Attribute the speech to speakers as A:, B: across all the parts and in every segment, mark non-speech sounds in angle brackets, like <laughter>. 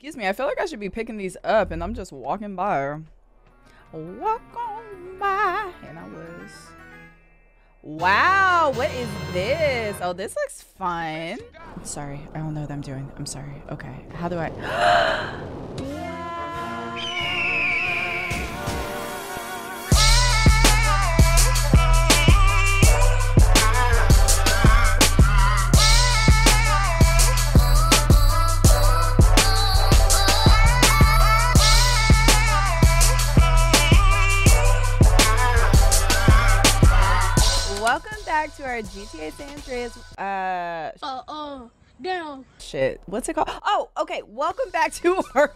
A: Excuse me, I feel like I should be picking these up and I'm just walking by. Walk on by. And I was. Wow, what is this? Oh, this looks fun. Sorry, I don't know what I'm doing. I'm sorry. Okay, how do I? <gasps> <gasps> back to our GTA San Andreas. Uh,
B: Uh, uh, down.
A: shit. What's it called? Oh, okay. Welcome back to <laughs> our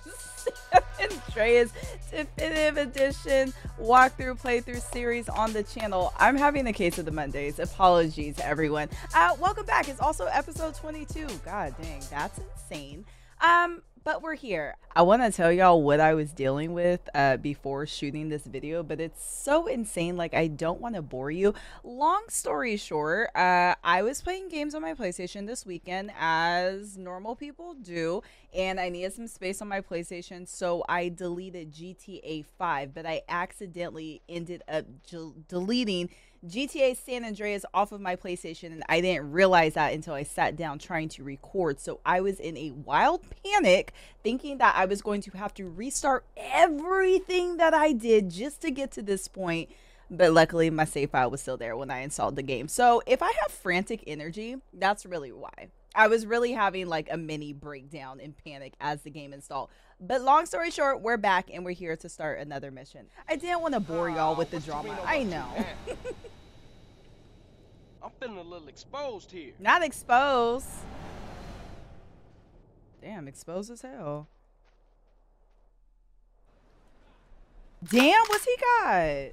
A: San Andreas Definitive Edition walkthrough playthrough series on the channel. I'm having the case of the Mondays. Apologies, everyone. Uh, welcome back. It's also episode 22. God dang, that's insane. Um, but we're here. I want to tell y'all what I was dealing with uh, before shooting this video, but it's so insane. Like, I don't want to bore you. Long story short, uh, I was playing games on my PlayStation this weekend, as normal people do, and I needed some space on my PlayStation, so I deleted GTA 5, but I accidentally ended up deleting GTA San Andreas off of my PlayStation, and I didn't realize that until I sat down trying to record. So I was in a wild panic, thinking that I was going to have to restart everything that I did just to get to this point. But luckily, my save file was still there when I installed the game. So if I have frantic energy, that's really why. I was really having like a mini breakdown and panic as the game installed. But long story short, we're back and we're here to start another mission. I didn't want to bore y'all with the drama. I know. <laughs>
C: I'm feeling a little exposed here.
A: Not exposed. Damn, exposed as hell. Damn, what's he got?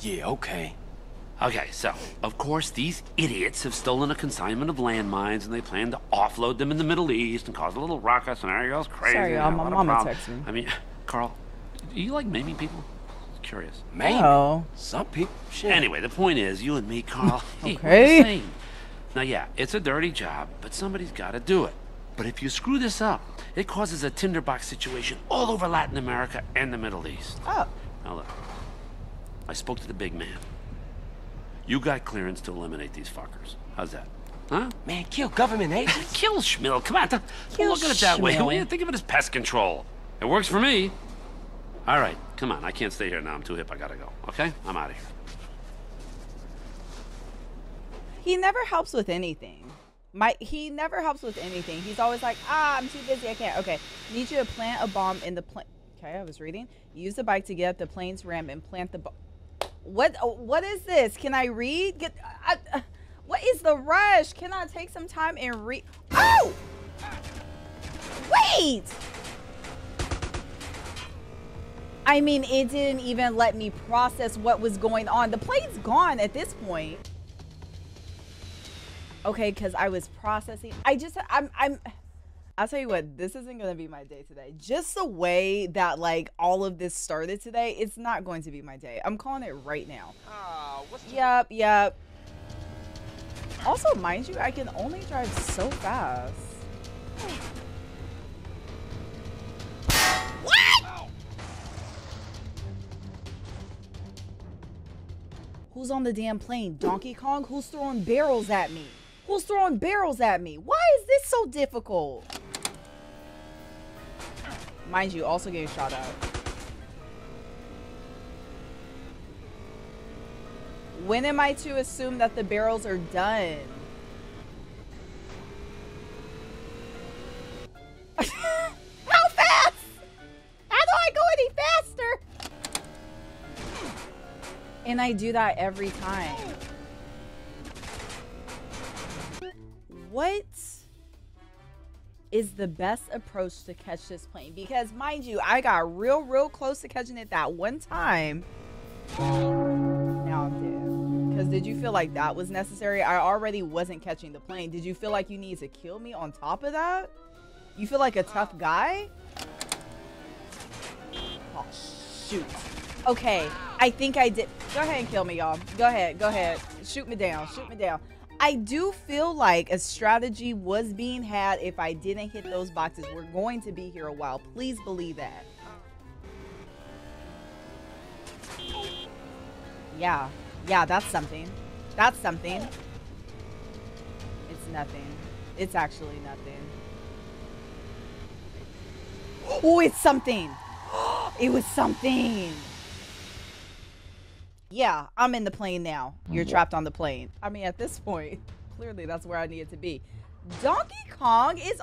C: Yeah, okay.
D: Okay, so, of course, these idiots have stolen a consignment of landmines and they plan to offload them in the Middle East and cause a little ruckus and everybody goes crazy.
A: Sorry, y'all, my mama texted me.
D: I mean, Carl, do you like maiming people? Curious.
C: Man,
A: Oh.
C: some people. Shit.
D: Anyway, the point is, you and me, Carl, <laughs> hey,
A: Okay.
D: same. Now, yeah, it's a dirty job, but somebody's got to do it. But if you screw this up, it causes a tinderbox situation all over Latin America and the Middle East.
A: Oh.
D: Now look, I spoke to the big man. You got clearance to eliminate these fuckers. How's that? Huh?
C: Man, kill government agents. <laughs>
D: Kill Schmill. Come on, don't
A: Kill
D: look at it that way.
A: Schmill.
D: will you? Think of it as pest control. It works for me. All right, come on. I can't stay here now. I'm too hip. I gotta go. Okay? I'm out of here.
A: He never helps with anything. My he never helps with anything. He's always like, ah, I'm too busy. I can't. Okay, need you to plant a bomb in the plane. Okay, I was reading. Use the bike to get up the plane's ramp and plant the bomb. What? oh, What is this? Can I read? Get. I, uh, what is the rush? Can I take some time and read? Oh! Wait! I mean, it didn't even let me process what was going on. The plane's gone at this point. Okay, because I was processing. I just, I'm, I'm, I'll tell you what, this isn't going to be my day today. Just the way that, like, all of this started today, it's not going to be my day. I'm calling it right now.
C: Ah, what's.
A: Yep, yep. Also, mind you, I can only drive so fast. What? Who's on the damn plane? Donkey Kong? Who's throwing barrels at me? Who's throwing barrels at me? Why is this so difficult? Mind you, also getting shot at. When am I to assume that the barrels are done? <laughs> How fast? How do I go any faster? And I do that every time. what is the best approach to catch this plane? Because mind you, I got real, real close to catching it that one time. Now I'm dead. Because did you feel like that was necessary? I already wasn't catching the plane. Did you feel like you need to kill me on top of that? You feel like a tough guy? Oh, shoot. Okay, I think I did. Go ahead and kill me, y'all. Go ahead, go ahead. Shoot me down, shoot me down. I do feel like a strategy was being had if I didn't hit those boxes. We're going to be here a while. Please believe that. Yeah, yeah, that's something. That's something. It's nothing. It's actually nothing. Oh, it's something. <gasps> It was something. Yeah, I'm in the plane now. You're trapped on the plane. I mean, at this point, <laughs> clearly that's where I needed to be. Donkey Kong is...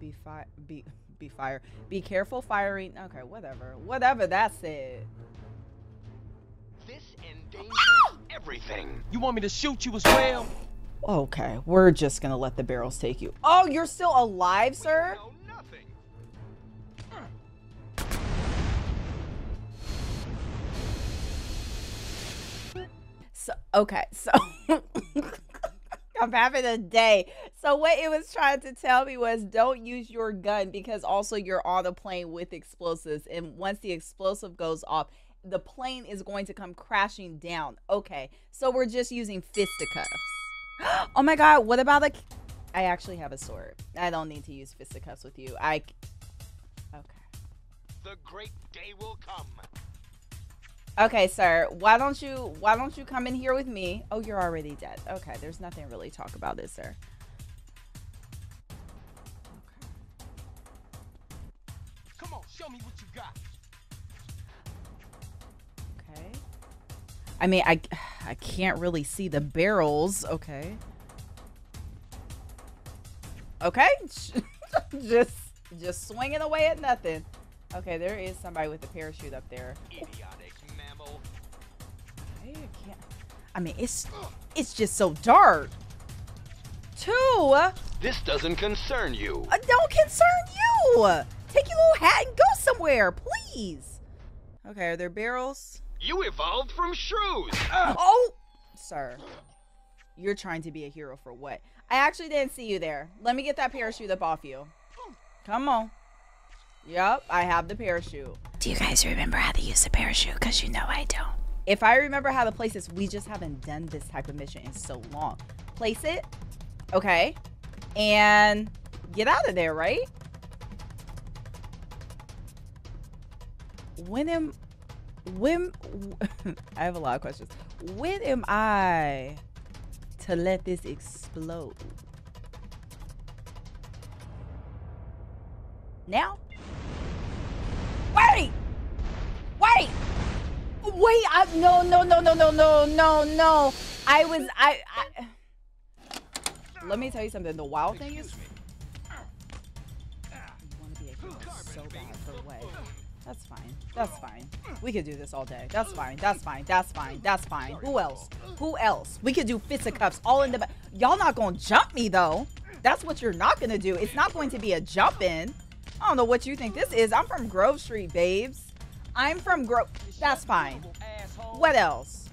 A: Be fire... Be... Be fire. Be careful firing... Okay, whatever. Whatever that said.
C: This endangers <laughs> everything. You want me to shoot you as well?
A: Okay, we're just gonna let the barrels take you. Oh, you're still alive, sir?
C: No,
A: So okay, so <laughs> I'm having a day. So what it was trying to tell me was don't use your gun because also you're on the plane with explosives, and once the explosive goes off, the plane is going to come crashing down. Okay, so we're just using fisticuffs. <gasps> oh my god, what about the? I actually have a sword. I don't need to use fisticuffs with you. I. Okay.
C: The great day will come.
A: Okay, sir. Why don't you why don't you come in here with me? Oh, you're already dead. Okay, there's nothing really to talk about, is there?
C: Come on, show me what you got.
A: Okay. I mean, I I can't really see the barrels. Okay. Okay. <laughs> just just swinging away at nothing. Okay, there is somebody with a parachute up there.
C: Idiotic.
A: I can't. I mean, it's it's just so dark. Two. Uh,
C: This doesn't concern you.
A: don't concern you. Take your little hat and go somewhere, please. Okay, are there barrels?
C: You evolved from shrews. <gasps>
A: Oh, sir. You're trying to be a hero for what? I actually didn't see you there. Let me get that parachute up off you. Come on. Yep, I have the parachute.
E: Do you guys remember how to use the parachute? Because you know I don't.
A: If I remember how to place this, we just haven't done this type of mission in so long. Place it. Okay. And get out of there, right? When am when <laughs> I have a lot of questions. When am I to let this explode? Now? Wait, I no no no no no no no no. I was I, I Let me tell you something. The wild thing is so? That's fine. That's fine. We could do this all day. That's fine. That's fine. That's fine. That's fine. Who else? Who else? We could do fisticuffs all in the back. Y'all not gonna jump me though. That's what you're not gonna do. It's not going to be a jump in. I don't know what you think this is. I'm from Grove Street, babes. I'm from Grove. That's fine. What else?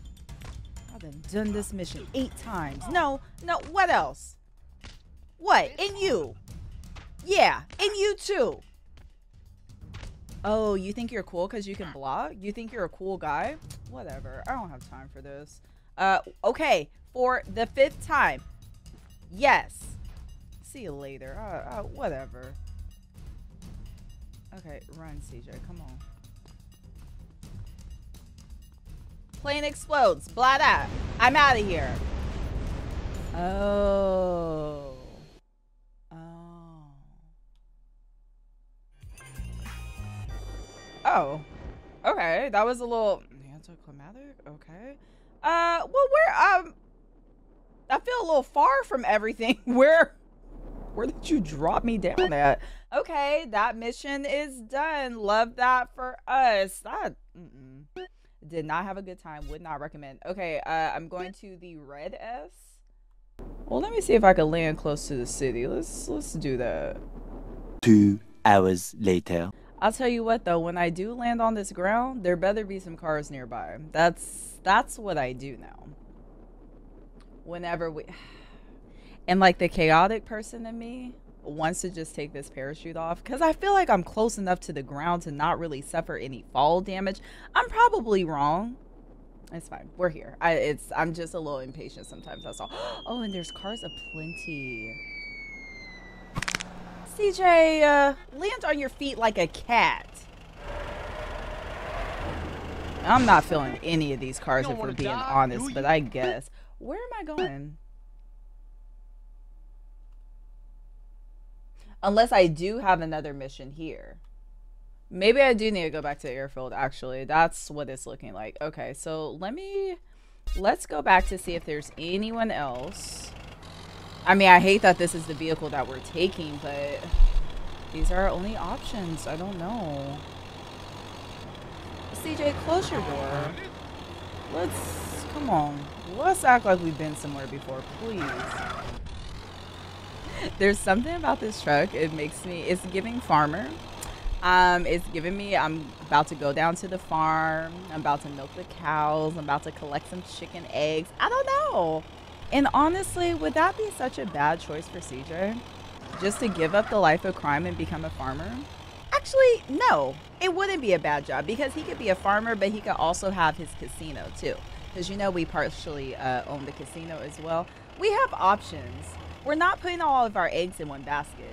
A: I've been done this mission eight times. No, no. What else? What? In you? Yeah, in you too. Oh, you think you're cool because you can block? You think you're a cool guy? Whatever. I don't have time for this. Uh, okay. For the fifth time. Yes. See you later. Uh, uh, whatever. Okay, run, CJ. Come on. Plane explodes. Blah, blah. I'm out of here. Oh. Oh. Oh. Okay, that was a little anticlimactic. Okay. Uh, well, where um, I feel a little far from everything. <laughs> Where, where did you drop me down at? Okay, that mission is done. Love that for us. That mm-mm. Did not have a good time. Would not recommend. Okay, uh, I'm going to the red S. Well, let me see if I can land close to the city. Let's let's do that.
F: Two hours later.
A: I'll tell you what though, when I do land on this ground, there better be some cars nearby. That's that's what I do now. Whenever we <sighs> and like the chaotic person in me wants to just take this parachute off cuz I feel like I'm close enough to the ground to not really suffer any fall damage. I'm probably wrong. It's fine. We're here. I it's I'm just a little impatient sometimes. That's all. <gasps> Oh, and there's cars aplenty. CJ, uh, land on your feet like a cat. I'm not feeling any of these cars if we're being
C: die,
A: honest, but? I guess. Where am I going? Unless I do have another mission here. Maybe I do need to go back to the airfield, actually. That's what it's looking like. Okay, so let me... Let's go back to see if there's anyone else. I mean, I hate that this is the vehicle that we're taking, but these are our only options. I don't know. CJ, close your door. Let's come on. Let's act like we've been somewhere before, please. <laughs> There's something about this truck. It makes me. It's giving farmer. Um, it's giving me. I'm about to go down to the farm. I'm about to milk the cows. I'm about to collect some chicken eggs. I don't know. And honestly, would that be such a bad choice for CJ? Just to give up the life of crime and become a farmer? Actually, no. It wouldn't be a bad job because he could be a farmer, but he could also have his casino too. Because you know we partially uh, own the casino as well. We have options. We're not putting all of our eggs in one basket.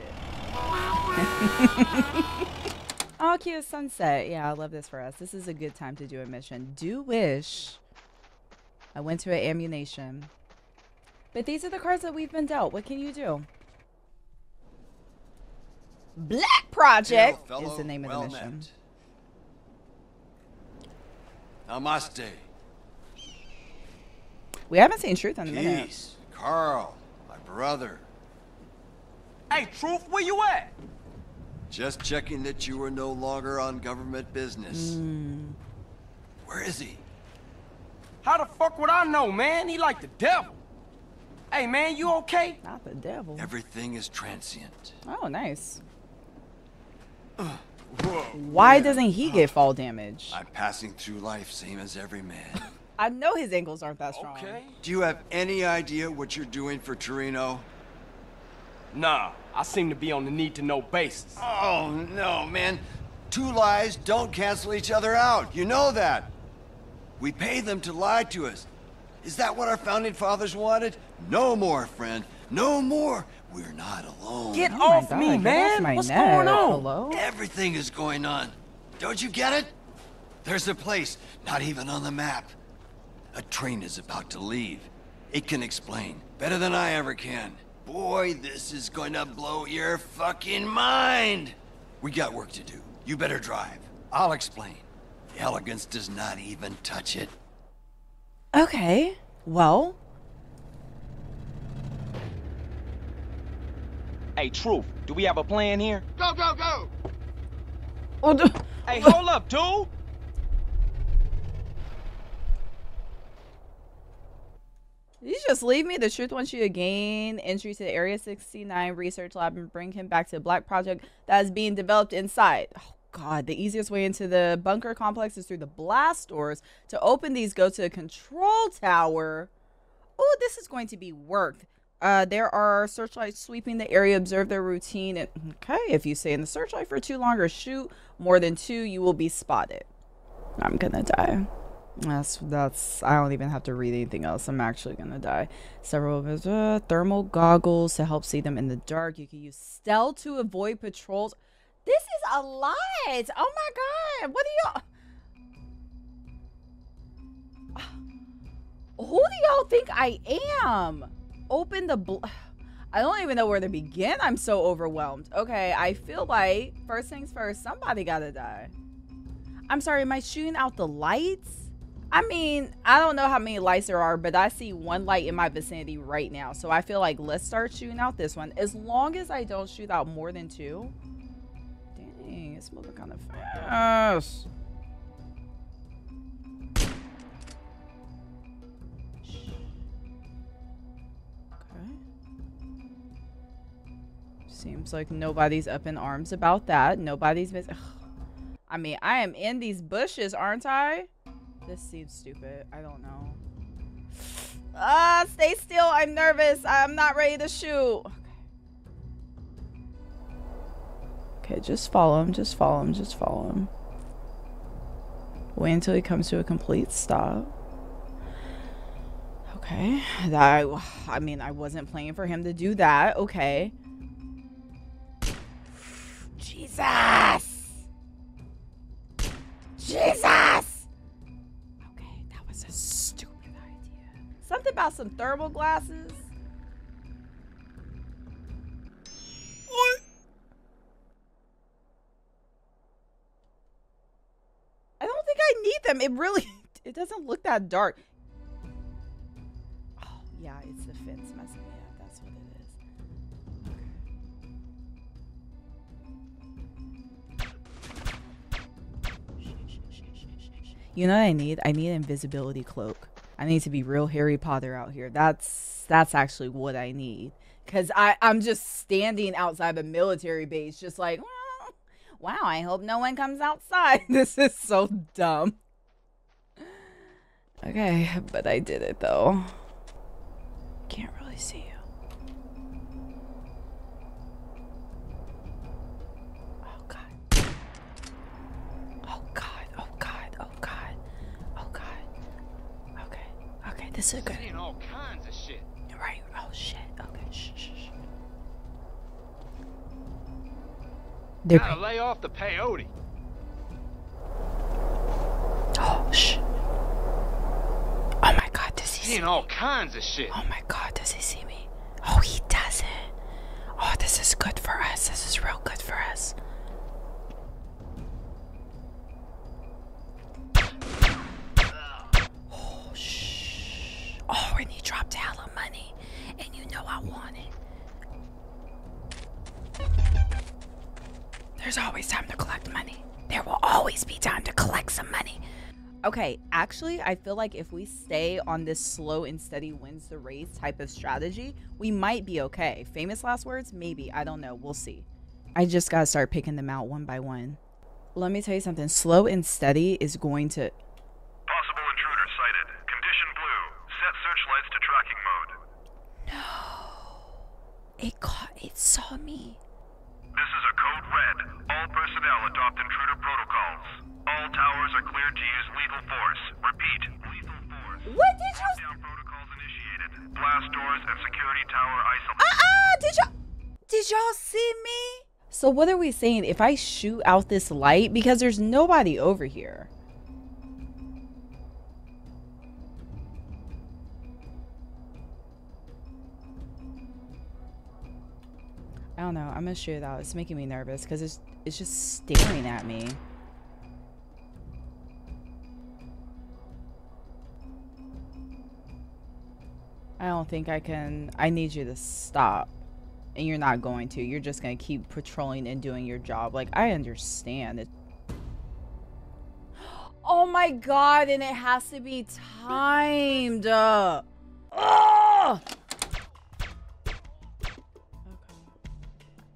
A: <laughs> oh, cute sunset. Yeah, I love this for us. This is a good time to do a mission. Do wish I went to an ammunition. But these are the cards that we've been dealt. What can you do? Black Project
G: Hail,
A: is the name of
G: well
A: the mission.
G: met. Namaste.
A: We haven't seen Truth in a minute.
G: Peace. Carl, my brother.
C: Hey, Truth, where you at?
G: Just checking that you were no longer on government business.
A: Hmm.
G: Where is he?
C: How the fuck would I know, man? He like the devil. Hey, man, you okay?
A: Not the devil.
G: Everything is transient.
A: Oh, nice. Why doesn't he get fall damage?
G: I'm passing through life same as every man. <laughs>
A: I know his ankles aren't that strong.
C: Okay.
G: Do you have any idea what you're doing for Toreno?
C: Nah, I seem to be on the need-to-know basis.
G: Oh, no, man. Two lies don't cancel each other out. You know that. We pay them to lie to us. Is that what our founding fathers wanted? No more, friend. No more. We're not alone.
C: Get
A: Oh
C: off
A: God,
C: me,
A: get off
C: man! What's
A: neck.
C: going on?
A: Hello?
G: Everything is going on. Don't you get it? There's a place, not even on the map. A train is about to leave. It can explain better than I ever can. Boy, this is going to blow your fucking mind. We got work to do. You better drive. I'll explain. The elegance does not even touch it.
A: Okay. Well,
C: Hey, Truth, do we have a plan here?
G: Go, go, go!
A: oh, d-
C: Hey, hold up, dude!
A: You just leave me? The truth wants you gain entry to the Area 69 research lab and bring him back to the Black Project that is being developed inside. Oh, God. The easiest way into the bunker complex is through the blast doors. To open these, go to the control tower. Oh, this is going to be work. Uh, there are searchlights sweeping the area. Observe their routine. And okay, if you stay in the searchlight for too long or shoot more than two, you will be spotted. I'm gonna die. That's that's. I don't even have to read anything else. I'm actually gonna die. Several uh, thermal goggles to help see them in the dark. You can use stealth to avoid patrols. This is a lot. Oh my god! What do y'all? <sighs> Who do y'all think I am? Open the. Bl- <sighs> I don't even know where to begin. I'm so overwhelmed. Okay, I feel like first things first. Somebody gotta die. I'm sorry, am I shooting out the lights? I mean, I don't know how many lights there are, but I see one light in my vicinity right now. So I feel like let's start shooting out this one. As long as I don't shoot out more than two. Dang, it's moving kind of fast. Okay. Seems like nobody's up in arms about that. Nobody's. I mean, I am in these bushes, aren't I? This seems stupid. I don't know. Ah, stay still. I'm nervous. I'm not ready to shoot. Okay. Just follow him. Just follow him. Just follow him. Wait until he comes to a complete stop. Okay. That I mean, I wasn't planning for him to do that. Okay. Jesus. Jesus. Something about some thermal glasses. What? I don't think I need them. It really <laughs> it doesn't look that dark. Oh, yeah, it's the fence messing me up. That's what it is. You know what I need? I need an invisibility cloak. I need to be real Harry Potter out here. That's that's actually what I need. Cause I I'm just standing outside a military base, just like, "Well, wow. I hope no one comes outside. <laughs> This is so dumb. Okay, but I did it though. Can't really see you. Oh god. Oh god. Oh god. Oh god. Oh god. Okay. Okay, this is good.
C: All kinds of shit.
A: Right. Oh shit. Okay. Shh. Shh. shh. They're.
C: Gotta lay off the peyote.
A: Oh shh. Oh my god. Does he see?
C: Seeing all kinds of shit.
A: Oh my god. Does he see me? Oh, he doesn't. Oh, this is good for us. This is real good for us. Oh, shh. Oh, and he dropped hella money. And you know I want it. There's always time to collect money. There will always be time to collect some money. Okay, actually, I feel like if we stay on this slow and steady wins the race type of strategy, we might be okay. Famous last words? Maybe. I don't know. We'll see. I just gotta start picking them out one by one. Let me tell you something. Slow and steady is going to.
H: Possible intruder sighted. Condition blue. Set searchlights to tracking mode.
A: It caught. It
H: initiated. Doors and security tower
A: ah, Did y'all? Did y'all see me? So what are we saying? If I shoot out this light because there's nobody over here. I don't know. I'm gonna shoot it out. It's making me nervous because it's it's just staring at me. I don't think I can. I need you to stop. And you're not going to. You're just going to keep patrolling and doing your job. Like, I understand it. <gasps> Oh my god, and it has to be timed. Uh! Okay.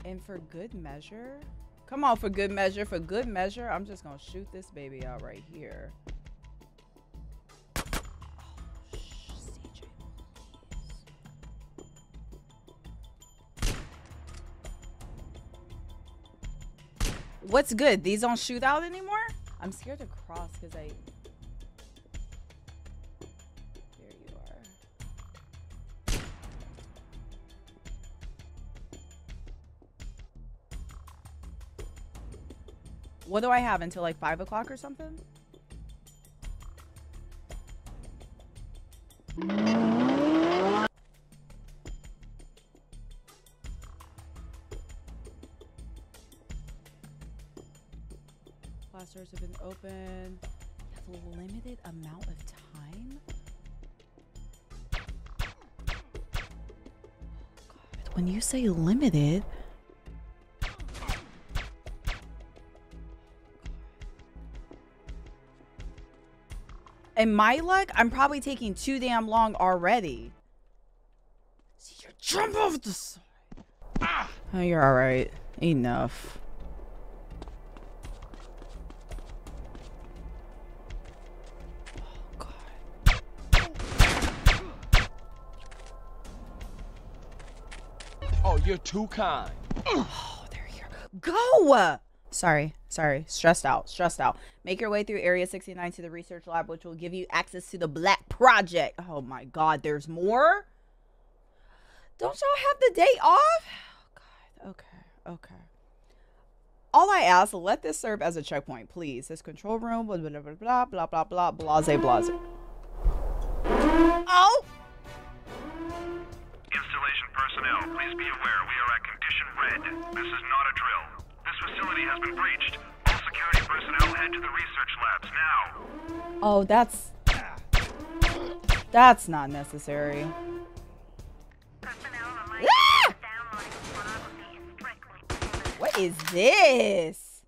A: And for good measure, come on, for good measure, for good measure, I'm just gonna shoot this baby out right here. What's good? These don't shoot out anymore? I'm scared to cross because I. There you are. What do I have until like five o'clock or something? Blast doors have been open. You have a limited amount of time? God, when you say limited, in my luck, I'm probably taking too damn long already. See, you jump off the side. Ah! Oh, you're all right. Enough.
C: You're too kind.
A: Oh, they're here. Go! Sorry, sorry. Stressed out, stressed out. Make your way through Area 69 to the research lab, which will give you access to the Black Project. Oh my god, there's more? Don't y'all have the day off? Oh god, okay, okay. All I ask, let this serve as a checkpoint, please. This control room, blah, blah, blah, blah, blah, blah, blah, blase, blase. Oh!
H: Installation personnel, please be aware we are at condition red. This is not a drill. This facility has been breached. All security personnel head to the research labs now.
A: Oh, that's... That's not necessary. Ah! What is this?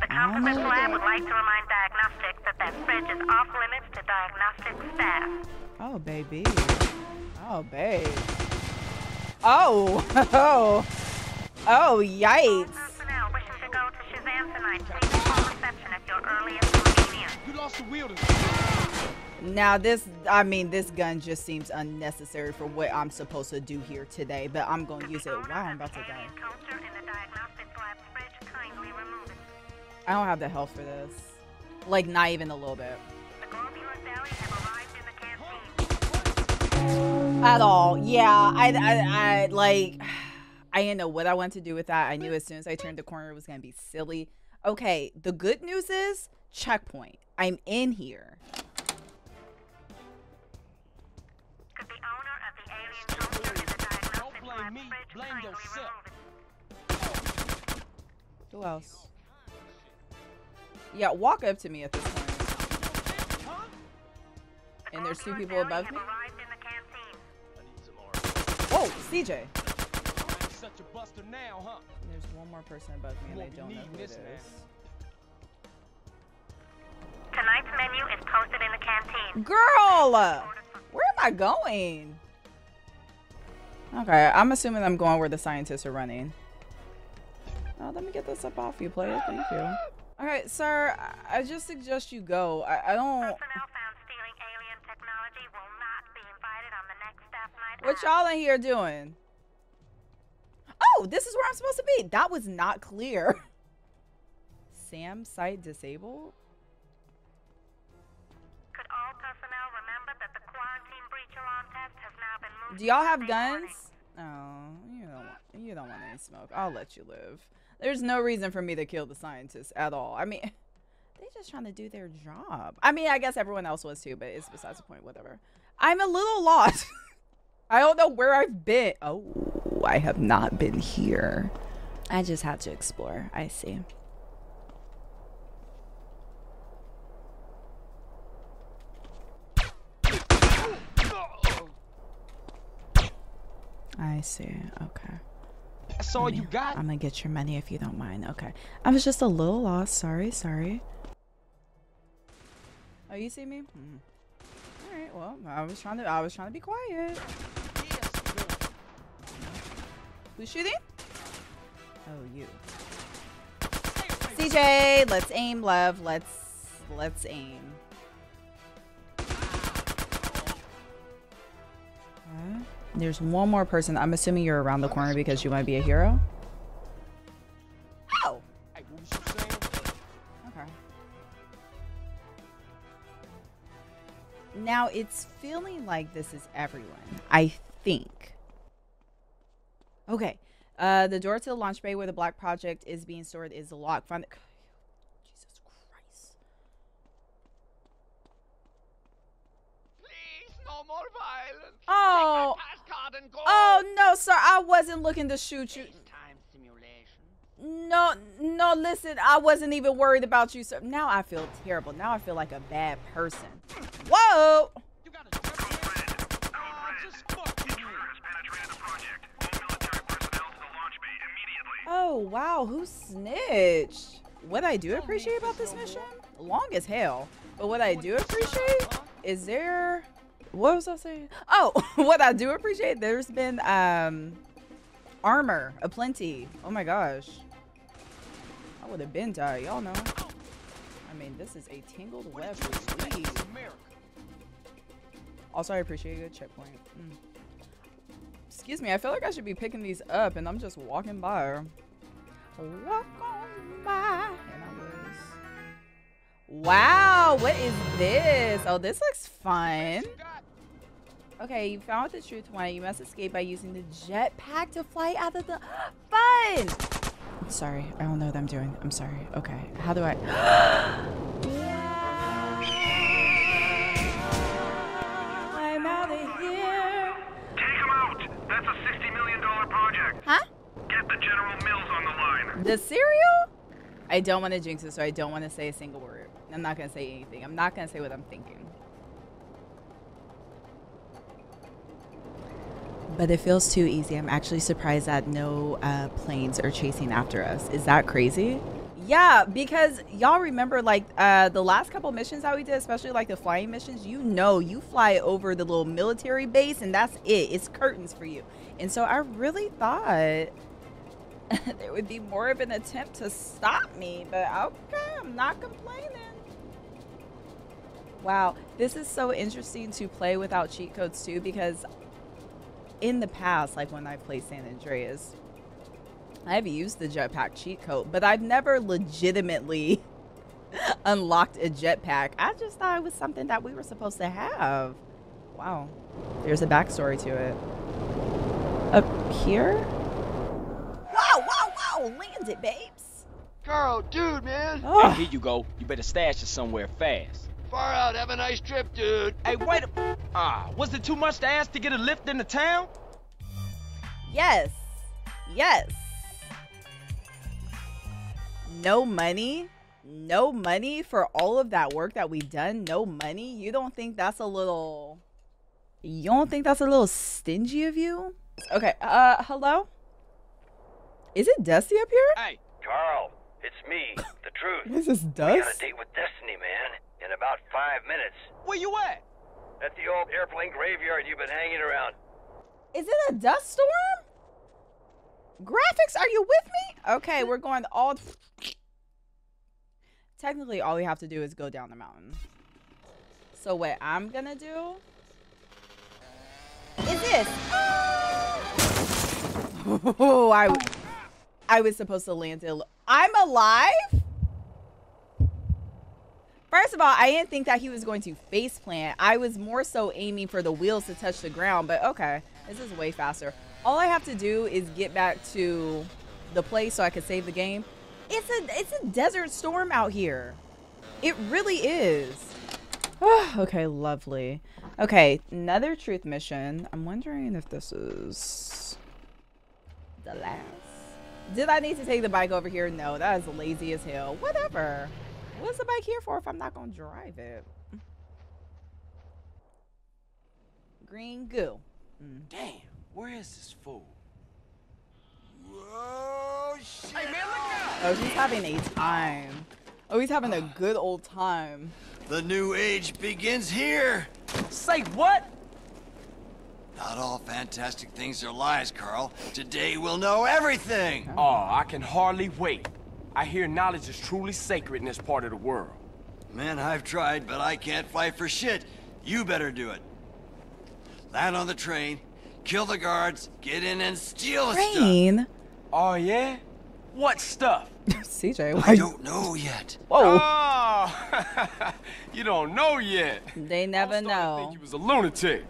I: The compliment lab would like to remind diagnostics that that fridge is off limits to diagnostic staff.
A: Oh, baby. Oh, babe. Oh, <laughs> oh, oh, yikes.
I: Personnel wishing to go to Shazam tonight, please call reception at your earliest convenience.
C: You lost the wheel
A: Now this, I mean, this gun just seems unnecessary for what I'm supposed to do here today, but I'm going to use it. Wow, I'm about to die.
I: In the diagnostics lab fridge, kindly remove it.
A: I don't have the health for this. Like, not even a little bit. At all. Yeah, I, I, I, like, <sighs> I didn't know what I wanted to do with that. I knew as soon as I turned the corner, it was going to be silly. Okay, the good news is checkpoint. I'm in here.
I: Could the owner of the alien coaster in the diagnostics
C: blame
I: lab
C: me,
I: fridge
C: blame
I: kindly
C: yourself.
I: remove it?
A: Who else? Yeah, walk up to me at this point. And there's two people above me? CJ.
C: I ain't such a buster now, huh?
A: There's one more person above me, and I don't know who it
C: this, man.
I: Tonight's menu is posted in the canteen.
A: Girl, where am I going? Okay, I'm assuming I'm going where the scientists are running. Oh, let me get this up off you, player. Thank you. All right, sir. I- I just suggest you go. I, I don't. What
I: ah.
A: y'all in here doing? Oh, this is where I'm supposed to be. That was not clear. <laughs> SAM site disabled?
I: Could all personnel remember that the quarantine breach alarm test has now been moved?
A: Do y'all have guns? Oh, you don't want you don't want any smoke. I'll let you live. There's no reason for me to kill the scientists at all. I mean, <laughs> they're just trying to do their job. I mean, I guess everyone else was too, but it's besides the point. Whatever. I'm a little lost. <laughs> I don't know where I've been. Oh, I have not been here. I just had to explore. I see. I see. Okay.
C: That's all you got?
A: I'm gonna get your money if you don't mind. Okay. I was just a little lost. Sorry, sorry. Oh, you see me? Hmm. All right. Well, I was trying to. I was trying to be quiet. Who's shooting? Oh, you. CJ, let's aim, love. Let's let's aim. There's one more person. I'm assuming you're around the corner because you might be a hero. Oh.
C: Hey, what was you saying?
A: Okay. Now it's feeling like this is everyone. I think. Okay. Uh, the door to the launch bay where the Black Project is being stored is locked. Find the. <sighs> Jesus Christ.
C: Please, no more violence.
A: Oh.
C: Take my and go.
A: Oh no, sir! I wasn't looking to shoot you.
C: Time simulation.
A: No, no. Listen, I wasn't even worried about you, sir. Now I feel terrible. Now I feel like a bad person. Whoa! Oh wow, who snitched? What I do appreciate about this mission, long as hell. But what I do appreciate is there what was I saying? Oh, <laughs> what I do appreciate, there's been um armor aplenty. Oh my gosh. I would have been died, y'all know. I mean, this is a tangled web of weed. Also, I appreciate a good checkpoint. Mm. Excuse me, I feel like I should be picking these up and I'm just walking by. Walk on by. And I was. Wow, what is this? Oh, this looks fun. Okay, you found the truth one. You must escape by using the jetpack to fly out of the fun. Sorry, I don't know what I'm doing. I'm sorry. Okay, how do I?
H: The
A: cereal? I don't want to jinx it, so I don't want to say a single word. I'm not gonna say anything. I'm not gonna say what I'm thinking. But it feels too easy. I'm actually surprised that no uh, planes are chasing after us. Is that crazy? Yeah, because y'all remember like uh, the last couple missions that we did, especially like the flying missions. You know, you fly over the little military base, and that's it. It's curtains for you. And so I really thought <laughs> there would be more of an attempt to stop me, but okay, I'm not complaining. Wow, this is so interesting to play without cheat codes too because in the past, like when I played San Andreas, I've used the jetpack cheat code, but I've never legitimately <laughs> unlocked a jetpack. I just thought it was something that we were supposed to have. Wow, there's a backstory to it. Up here? Landed, babes.
C: Carl, dude, man.
A: Oh,
J: Hey, here you go. You better stash it somewhere fast.
C: Far out. Have a nice trip, dude.
J: Hey, wait a... Ah, was it too much to ask to get a lift into town?
A: yes, yes. No money? No money for all of that work that we've done? No money? You don't think that's a little. You don't think that's a little stingy of you? Okay, uh, hello? Is it Dusty up here?
J: Hey,
K: Carl, it's me, the truth. <laughs>
A: this Is this
K: We got a date with Destiny, man, in about five minutes.
J: where you at?
K: At the old airplane graveyard you've been hanging around.
A: Is it a dust storm? Graphics, are you with me? Okay, we're going all. Technically, all we have to do is go down the mountain. So what I'm gonna do is this. <laughs> Oh, I, w- I was supposed to land it. I'm alive. First of all, I didn't think that he was going to face plant. I was more so aiming for the wheels to touch the ground, but okay. This is way faster. All I have to do is get back to the place so I can save the game. It's a it's a desert storm out here. It really is. <sighs> okay, lovely. Okay, another truth mission. I'm wondering if this is the last. Did I need to take the bike over here? No, that is lazy as hell. Whatever. What's the bike here for if I'm not gonna drive it? Green goo. Mm.
J: Damn, where is this fool?
G: Whoa, shit.
J: Hey, man, look out!
A: Oh, he's having a time. Oh, he's having a good old time.
G: The new age begins here.
J: Say what?
G: Not all fantastic things are lies, Carl. Today we'll know everything.
J: Oh, I can hardly wait. I hear knowledge is truly sacred in this part of the world.
G: Man, I've tried, but I can't fight for shit. You better do it. Land on the train, kill the guards, get in and steal the stuff.
A: Rain.
J: Oh, yeah? What stuff? <laughs>
A: CJ,
G: I don't know yet.
A: Whoa.
J: Oh, <laughs> you don't know yet.
A: They never
J: know. I'm
A: know.
J: think you was a lunatic.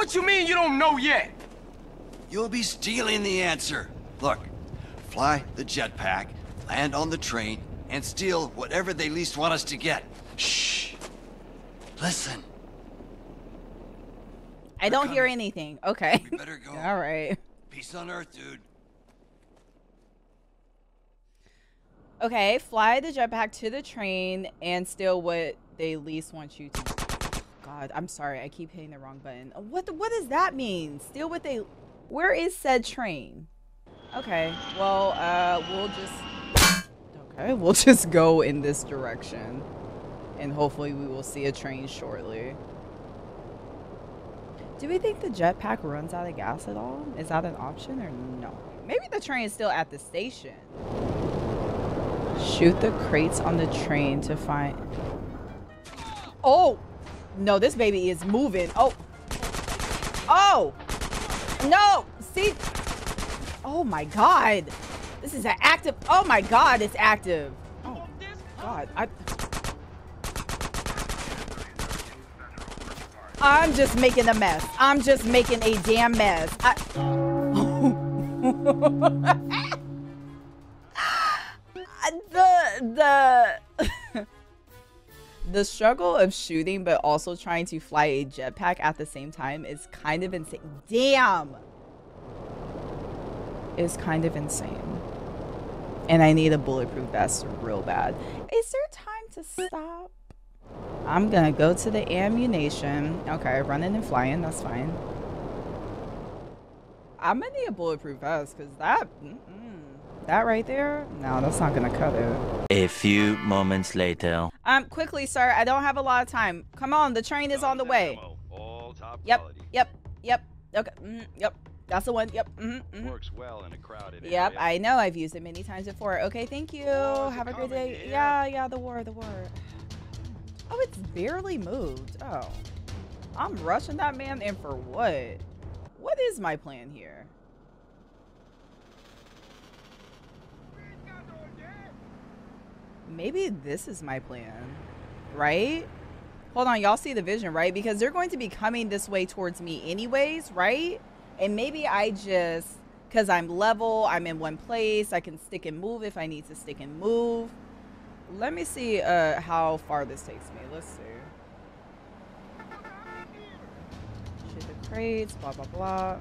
J: What you mean you don't know yet?
G: You'll be stealing the answer. Look, fly the jetpack, land on the train, and steal whatever they least want us to get. Shh. Listen.
A: I don't hear anything. Okay.
G: We better go. <laughs>
A: All right.
G: Peace on Earth, dude.
A: Okay, fly the jetpack to the train and steal what they least want you to. God, I'm sorry. I keep hitting the wrong button. What the, what does that mean? Steal what they. Where is said train? Okay. Well, uh, we'll just. Okay, we'll <laughs> just go in this direction, and hopefully we will see a train shortly. Do we think the jetpack runs out of gas at all? Is that an option or no? Maybe the train is still at the station. Shoot the crates on the train to find... Oh! No, this baby is moving. Oh! Oh! No! See? Oh my god! This is an active... Oh my god, it's active. Oh god. I... I'm just making a mess. I'm just making a damn mess. I... <laughs> the the the struggle of shooting but also trying to fly a jetpack at the same time is kind of insane. Damn. Is kind of insane. And I need a bulletproof vest real bad. Is there time to stop? I'm gonna go to the ammunition. Okay, running and flying, that's fine. I'm gonna need a bulletproof vest because that, mm -mm, that right there, no, that's not gonna cut it.
F: A few moments later.
A: Um, quickly, sir, I don't have a lot of time. Come on, the train is on the way. Yep, yep, yep. Okay, mm, yep. That's the one. Yep. Mm -hmm,
L: Works well in a crowded area. Yep.
A: I know. I've used it many times before. Okay, thank you. have a great day. Yeah, yeah, the war, the war. Oh, it's barely moved. Oh. I'm rushing that man in for what? What is my plan here? Maybe this is my plan, right? Hold on, y'all see the vision, right? Because they're going to be coming this way towards me anyways, right? And maybe I just, because I'm level, I'm in one place, I can stick and move if I need to stick and move. Let me see uh, how far this takes me. Let's see. Shoot the crates, blah, blah, blah.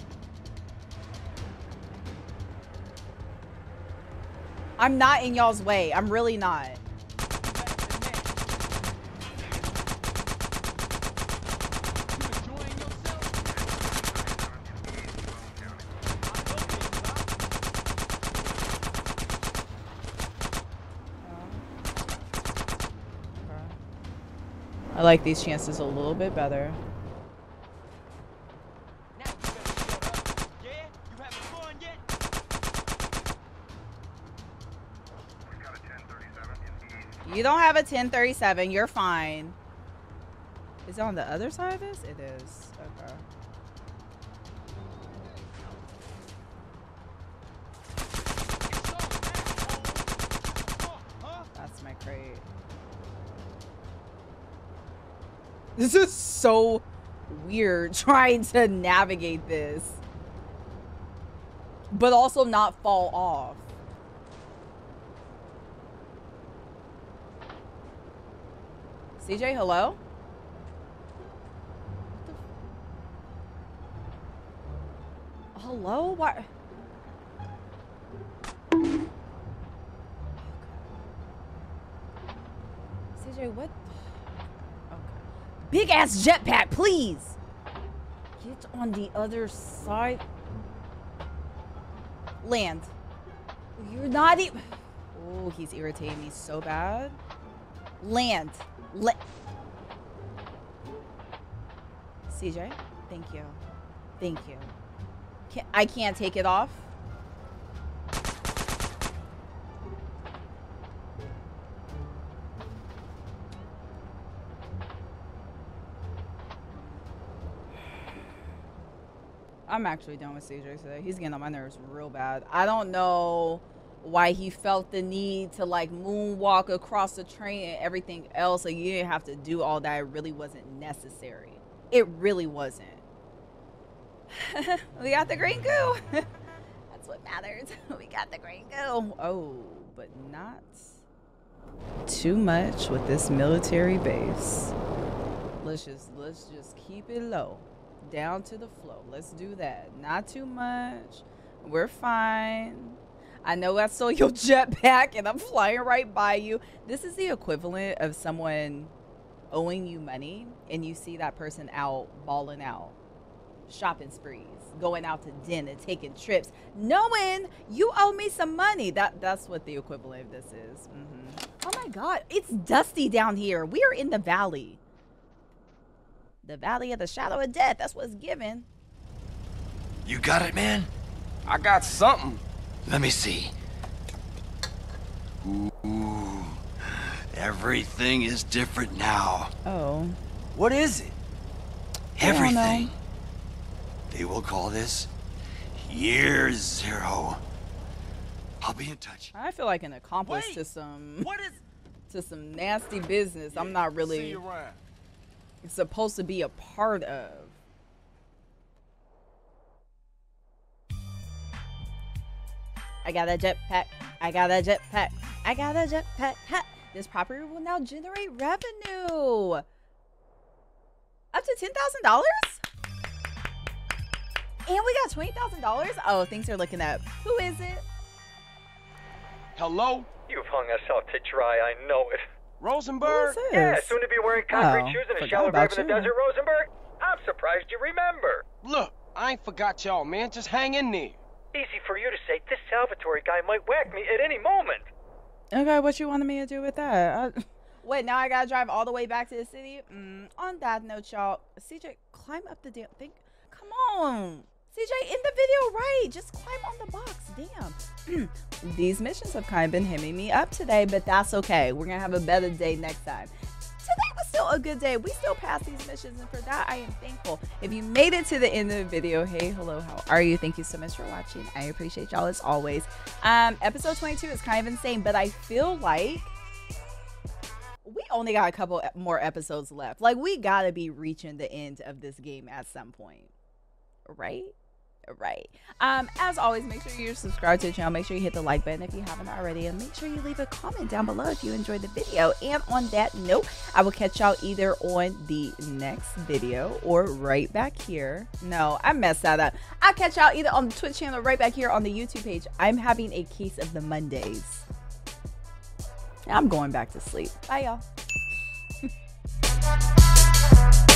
A: I'm not in y'all's way. I'm really not. I like these chances a little bit better. You don't have a 1037. You're fine. Is it on the other side of this? It is. Okay. That's my crate. This is so weird <laughs> trying to navigate this. But also not fall off. CJ, hello? What the f Hello? What? CJ, what? Okay. Big ass jetpack, please! Get on the other side. Land. You're not even. Oh, he's irritating me so bad. Land. La CJ, thank you. Thank you. Can I can't take it off. I'm actually done with CJ today. He's getting on my nerves real bad. I don't know why he felt the need to like moonwalk across the train and everything else. Like you didn't have to do all that. It really wasn't necessary. It really wasn't. <laughs> we got the green goo. <laughs> That's what matters. <laughs> we got the green goo. Oh, but not too much with this military base. Let's just let's just keep it low. Down to the flow. Let's do that. Not too much. We're fine. I know I saw <laughs> your jetpack and I'm flying right by you. This is the equivalent of someone owing you money and you see that person out balling out, shopping sprees, going out to dinner, taking trips, knowing you owe me some money. That that's what the equivalent of this is. Mm-hmm. Oh my God, it's dusty down here. We are in the valley. The Valley of the Shadow of Death. That's what's given.
G: You got it, man?
J: I got something.
G: Let me see. Ooh. Everything is different now.
A: Oh.
J: What is it?
A: I don't know.
G: Everything. They will call this Year Zero. I'll be in touch.
A: I feel like an accomplice
J: Wait,
A: to some
J: What is? <laughs>
A: to some nasty business. I'm not
J: See
A: really supposed to be a part of. I got a jetpack. I got a jetpack. I got a jetpack. Ha! This property will now generate revenue. Up to ten thousand dollars? And we got twenty thousand dollars? Oh, things are looking up. Who is it?
J: Hello?
K: You've hung us out to dry, I know it.
J: Rosenberg?
A: Who is
K: Yeah, soon to be wearing concrete
A: Oh,
K: shoes and a
A: forgot
K: shallow grave in the desert, Rosenberg? I'm surprised you remember.
J: Look, I ain't forgot y'all, man. Just hang in there.
K: Easy for you to say. This Salvatore guy might whack me at any moment.
A: Okay, what you wanted me to do with that? I, <laughs> wait, now I gotta drive all the way back to the city? Mm, on that note, y'all, CJ, climb up the damn thing. Come on. CJ, in the video, right? Just climb on the box. Damn. <clears throat> These missions have kind of been hemming me up today, but that's okay. We're gonna have a better day next time. Still a good day. We still pass these missions, and for that, I am thankful. If you made it to the end of the video, hey, hello, how are you? Thank you so much for watching. I appreciate y'all as always. Um, episode 22 is kind of insane, but I feel like we only got a couple more episodes left. Like, we gotta be reaching the end of this game at some point, right? Right. Um, as always, make sure you're subscribed to the channel. Make sure you hit the like button if you haven't already, and make sure you leave a comment down below if you enjoyed the video. And on that note, I will catch y'all either on the next video or right back here. No, I messed that up. I'll catch y'all either on the Twitch channel, or right back here on the YouTube page. I'm having a case of the Mondays. I'm going back to sleep. Bye, y'all. <laughs>